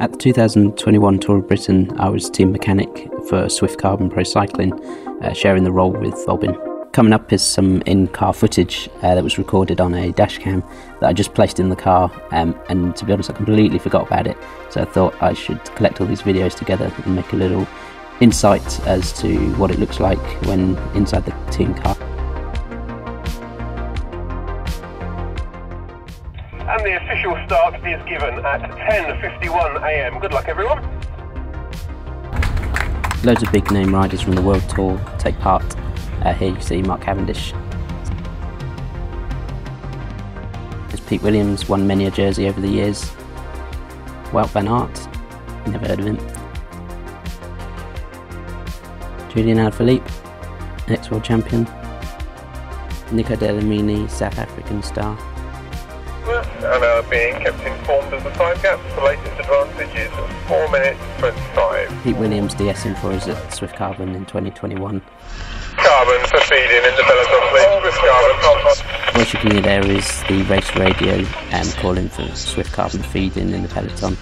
At the 2021 Tour of Britain, I was team mechanic for Swift Carbon Pro Cycling, uh, sharing the role with Robin. Coming up is some in-car footage uh, that was recorded on a dashcam that I just placed in the car, um, and to be honest, I completely forgot about it. So I thought I should collect all these videos together and make a little insight as to what it looks like when inside the team car. Official start is given at 10.51am. Good luck everyone. Loads of big name riders from the World Tour take part. Uh, here you see Mark Cavendish. There's Pete Williams, won many a jersey over the years. Wout van Aert, never heard of him. Julian Alaphilippe, ex-world champion. Nico Dlamini, South African star and are being kept informed of the time gap. The latest advantage is 4 minutes 25. Pete Williams DS for us at Swift Carbon in 2021. Carbon for feeding in the peloton, please. Swift Carbon. What you can hear there is the race radio um, calling for Swift Carbon feeding in the peloton.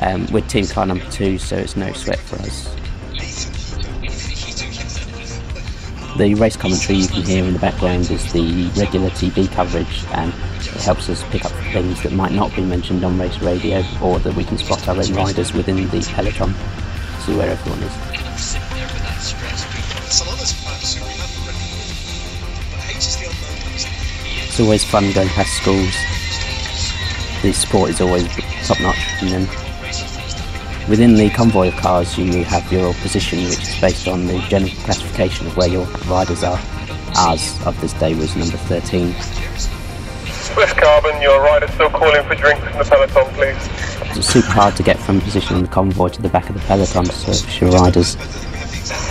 Um, we're team car number two, so it's no sweat for us. The race commentary you can hear in the background is the regular TV coverage and it helps us pick up things that might not be mentioned on race radio or that we can spot our own riders within the peloton, see where everyone is. It's always fun going past schools. The support is always top notch from them. Within the convoy of cars, you have your position, which is based on the general classification of where your riders are. Ours of this day was number 13. Swift Carbon, your rider still calling for drinks in the peloton, please. It's super hard to get from position in the convoy to the back of the peloton to service your riders.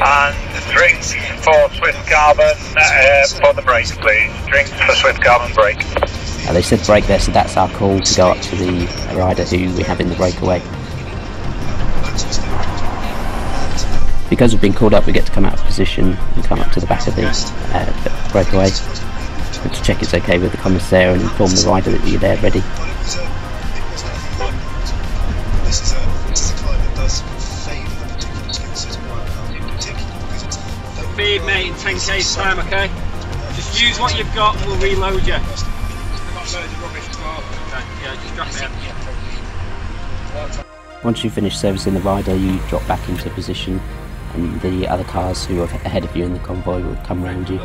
And drinks for Swift Carbon uh, for the break, please. Drinks for Swift Carbon break. Uh, they said break there, so that's our call to go up to the rider who we have in the breakaway. Because we've been called up, we get to come out of position and come up to the back of the uh, breakaway and to check it's okay with the commissaire and inform the rider that you're there ready. Feed mate in 10k's time, okay? Just use what you've got and we'll reload you. Once you finish servicing the rider, you drop back into position the other cars who are ahead of you in the convoy will come around you.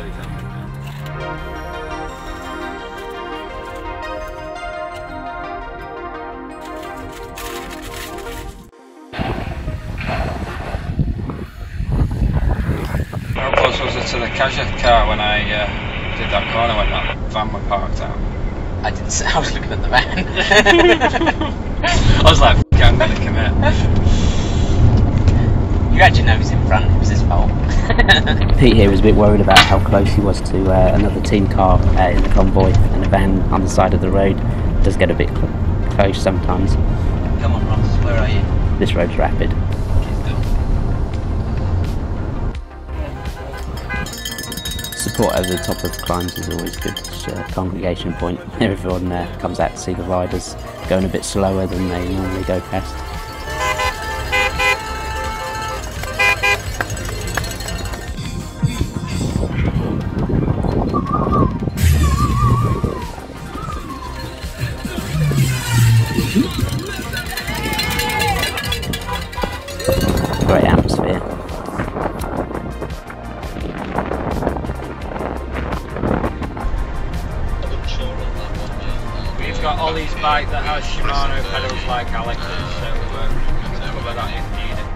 How close was it to the Kaja car when I uh, did that corner when that van was parked out? I didn't say, I was looking at the van. I was like, I'm gonna commit. You actually know he's in front, it was his fault. Pete here was a bit worried about how close he was to uh, another team car uh, in the convoy and the van on the side of the road does get a bit cl- close sometimes. Come on Ross, where are you? This road's rapid. Support over the top of climbs is always good. It's a congregation point everyone uh, comes out to see the riders going a bit slower than they normally go past. Bike that has Shimano pedals like Alex's, so uh, we can cover that if needed.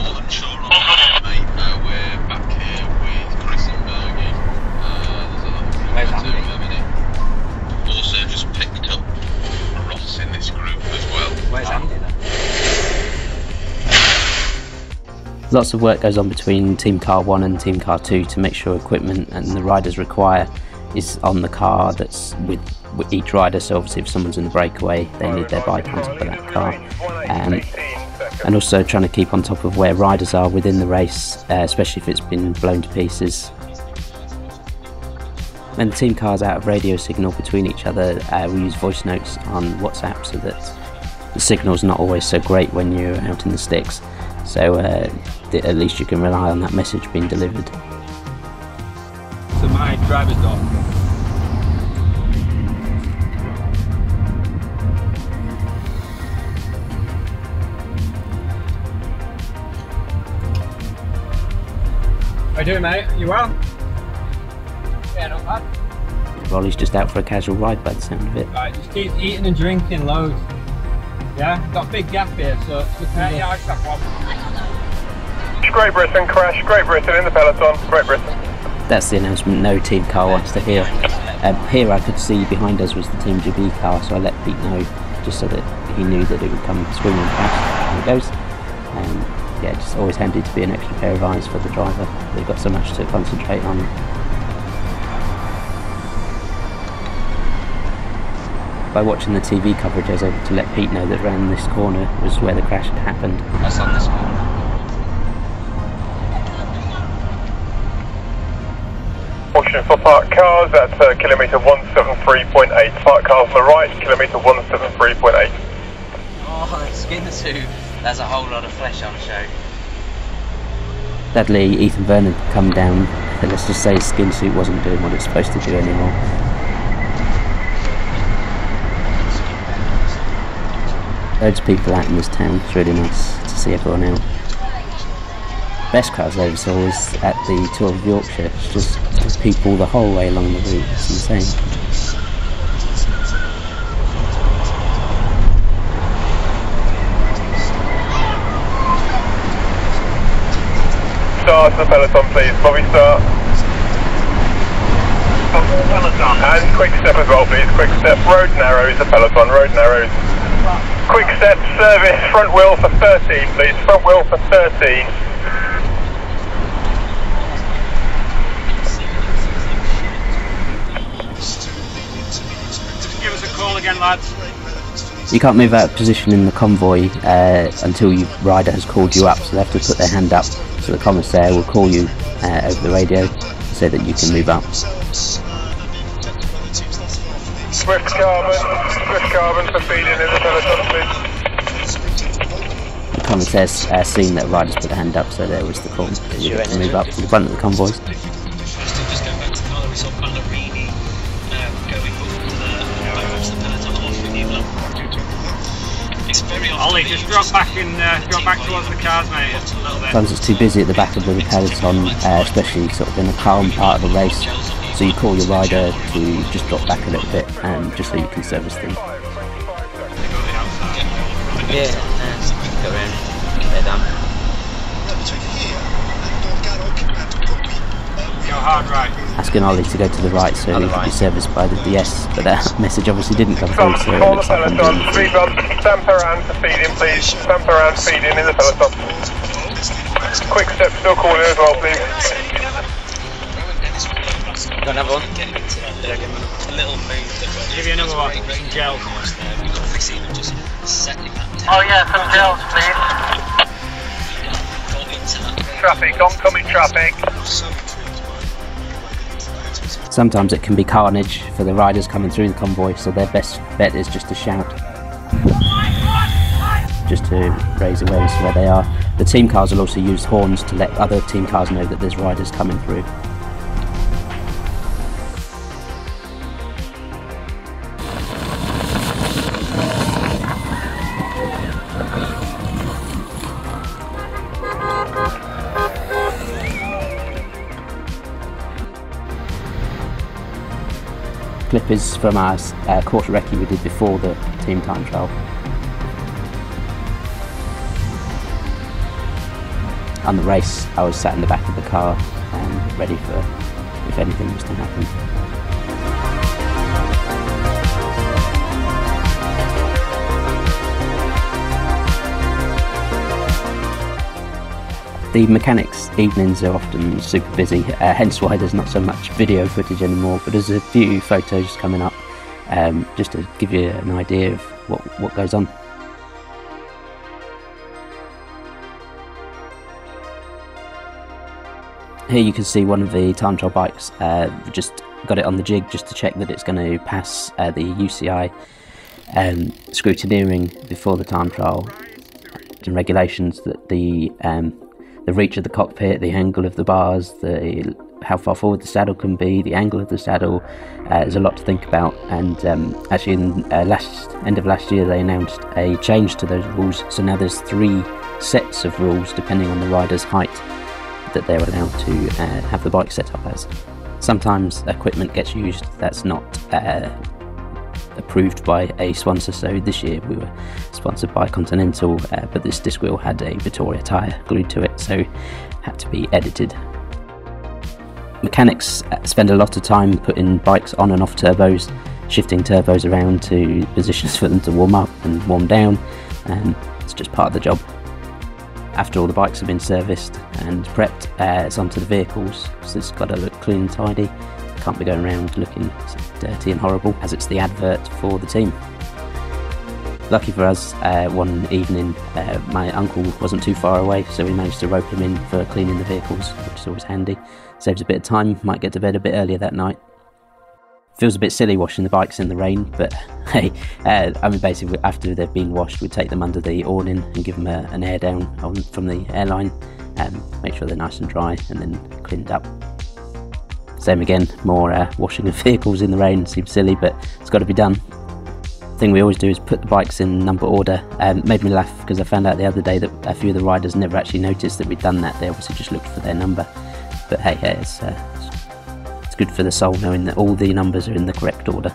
Wasn't sure on that, mate. Uh, we're back here with Chris and Bergie. Uh, there's a Where's two Andy? of them in. Also just picked up Ross in this group as well. Where's Andy then? Lots of work goes on between Team Car 1 and Team Car 2 to make sure equipment and the riders require is on the car that's with, with each rider. So obviously if someone's in the breakaway, they need their bike on top of that car. Um, and also trying to keep on top of where riders are within the race, uh, especially if it's been blown to pieces. When the team car's out of radio signal between each other, uh, we use voice notes on WhatsApp so that the signal's not always so great when you're out in the sticks. So uh, at least you can rely on that message being delivered. So my driver's door. How you doing, mate? You well? Yeah, not bad. Rolly's just out for a casual ride by the sound of it. Right, just keep eating and drinking loads. Yeah, got a big gap here, so uh, yeah, I just have one. Great Britain crash, Great Britain in the peloton, Great Britain. That's the announcement no team car wants to hear. Um, here I could see behind us was the Team GB car, so I let Pete know just so that he knew that it would come swinging past. There it goes. Yeah, just always handy to be an extra pair of eyes for the driver. They've got so much to concentrate on. By watching the TV coverage, I was able to let Pete know that around this corner was where the crash had happened. That's on this corner. Caution for parked cars at uh, kilometre 173.8. Parked cars on the right, kilometre 173.8. Oh, skin suit. There's a whole lot of flesh on show. Sadly, Ethan Vernon had come down, and let's just say his skin suit wasn't doing what it's supposed to do anymore. Loads of people out in this town. It's really nice to see everyone out. Best crowds I ever saw was at the Tour of Yorkshire. It's just, people the whole way along the route. It's insane. Start the peloton, please. Bobby, start. And quick step as well, please. Quick step. Road narrows, the peloton. Road narrows. Quick step service. Front wheel for 13, please. Front wheel for 13. Just give us a call again, lads. You can't move out of position in the convoy uh, until your rider has called you up, so they have to put their hand up. So the commissaire will call you uh, over the radio so that you can move up. Swift carbon. Swift carbon for feeding in the peloton, please. The commissaire's uh, seen that riders put their hand up, so there was the call you get to move up to the front of the convoys. Ollie, just drop back in, uh, drop back towards the cars, mate. A little bit. Sometimes it's too busy at the back of the peloton, uh, especially sort of in a calm part of the race. So you call your rider to just drop back a little bit, um, just so you can service them. Yeah, uh, go around. They're done. Go hard right. Asking Ollie to go to the right so he can be serviced by the DS, but that message obviously didn't come through, so it looks like peloton. doing Speed. Saint Piran for feeding, please. Saint Piran feeding in the peloton. Quick step still calling as well, please. Got another one? Give him a little move. Give you another one. Some gel. We've got to see them just settling that Oh yeah, some gels, please. got into that. Traffic, oncoming traffic. So Sometimes it can be carnage for the riders coming through the convoy, so their best bet is just to shout. Just to raise awareness where they are. The team cars will also use horns to let other team cars know that there's riders coming through. Is from our uh, course recce we did before the team time trial. On the race, I was sat in the back of the car and ready for if anything was to happen. The mechanics' evenings are often super busy, uh, hence why there's not so much video footage anymore. But there's a few photos coming up um, just to give you an idea of what, what goes on. Here you can see one of the time trial bikes uh, just got it on the jig just to check that it's going to pass uh, the UCI um, scrutineering before the time trial and regulations that the um, the reach of the cockpit, the angle of the bars, the how far forward the saddle can be, the angle of the saddle. Uh, there's a lot to think about, and um, actually, in uh, last end of last year, they announced a change to those rules. So now there's three sets of rules depending on the rider's height that they're allowed to uh, have the bike set up as. Sometimes equipment gets used that's not uh, approved by a sponsor. So this year we were sponsored by Continental, uh, but this disc wheel had a Vittoria tyre glued to it, so had to be edited. Mechanics uh, spend a lot of time putting bikes on and off turbos, shifting turbos around to positions for them to warm up and warm down, and it's just part of the job. After all the bikes have been serviced and prepped, uh, it's onto the vehicles, so it's got to look clean and tidy. Can't be going around looking dirty and horrible, as it's the advert for the team. Lucky for us, uh, one evening uh, my uncle wasn't too far away, so we managed to rope him in for cleaning the vehicles, which is always handy. Saves a bit of time, might get to bed a bit earlier that night. Feels a bit silly washing the bikes in the rain, but hey, uh, I mean, basically, after they've been washed, we take them under the awning and give them a, an air down on, from the airline, and um, make sure they're nice and dry, and then cleaned up. Same again, more uh, washing of vehicles in the rain seems silly, but it's got to be done thing we always do is put the bikes in number order. Um, made me laugh because I found out the other day that a few of the riders never actually noticed that we'd done that. They obviously just looked for their number. But hey, hey it's, uh, it's good for the soul knowing that all the numbers are in the correct order.